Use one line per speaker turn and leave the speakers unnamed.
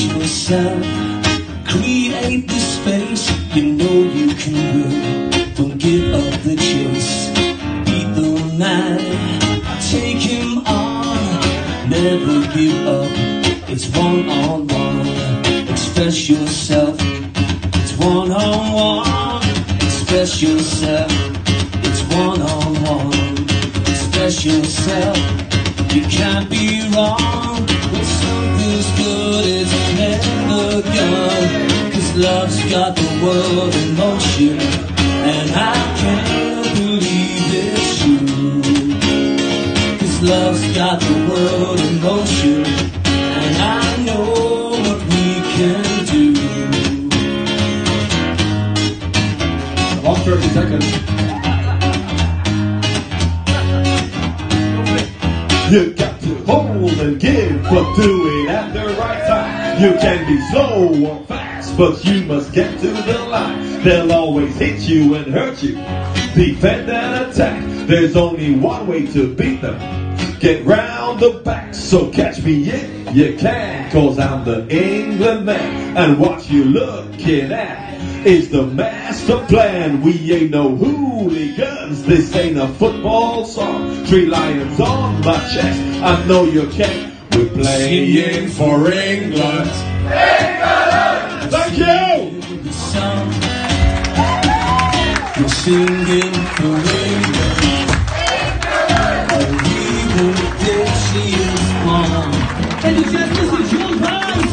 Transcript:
yourself. Create the space you know you can win. Don't give up the chase. Beat the man. Take him on. Never give up. It's one on one. Express yourself. It's one on one. Express yourself. It's one on one. Express yourself. You can't be wrong. Gone. Cause love's got the world in motion. And I can't believe it's true. Cause love's got the world in motion. And I know what we can do.
Lost 30 seconds. You got to hold and give, but do it at the right time. You can be slow or fast, but you must get to the line. They'll always hit you and hurt you. Defend and attack. There's only one way to beat them. Get round the back, so catch me if you can. Cause I'm the England man, and what you're looking at is the master plan. We ain't no hooligans, this ain't a football song. Three lions on my chest, I know you can. Playing for England. Thank you!
The song. We're singing for